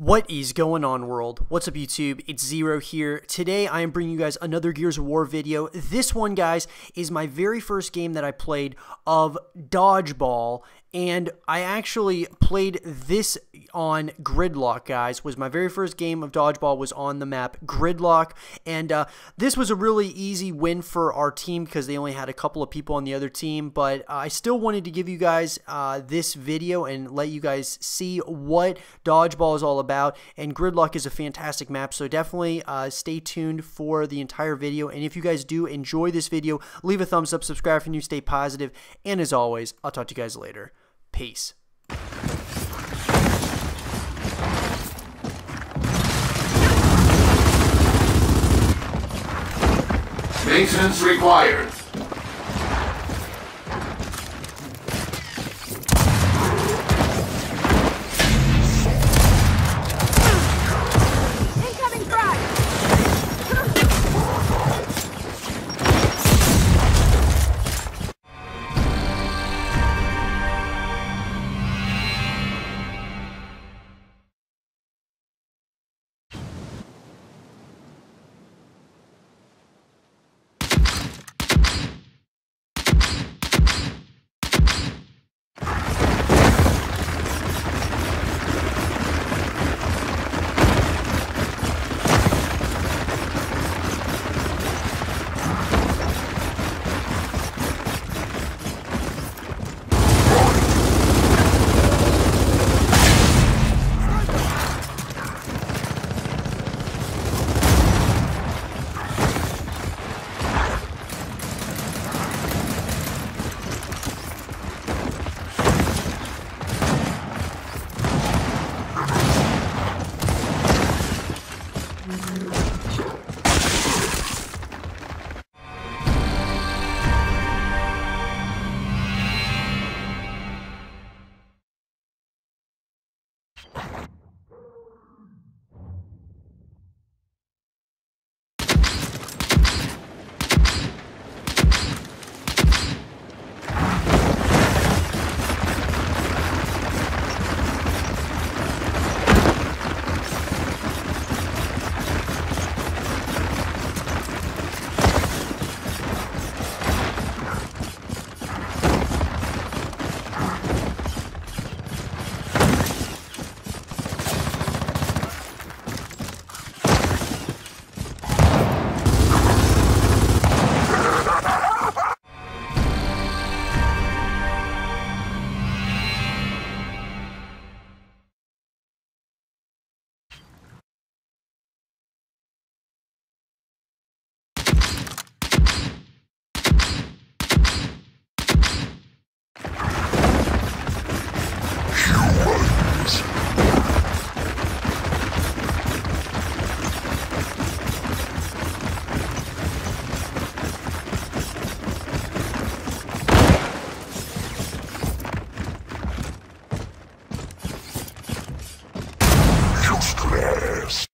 What is going on world? What's up YouTube? It's Zero here. Today I am bringing you guys another Gears of War video. This one guys is my very first game that I played of Dodgeball and I actually played this on Gridlock, guys. Was my very first game of dodgeball was on the map Gridlock, and uh, this was a really easy win for our team because they only had a couple of people on the other team. But uh, I still wanted to give you guys uh, this video and let you guys see what dodgeball is all about. And Gridlock is a fantastic map, so definitely uh, stay tuned for the entire video. And if you guys do enjoy this video, leave a thumbs up, subscribe if new, stay positive, and as always, I'll talk to you guys later. Peace. Maintenance required. Podcast.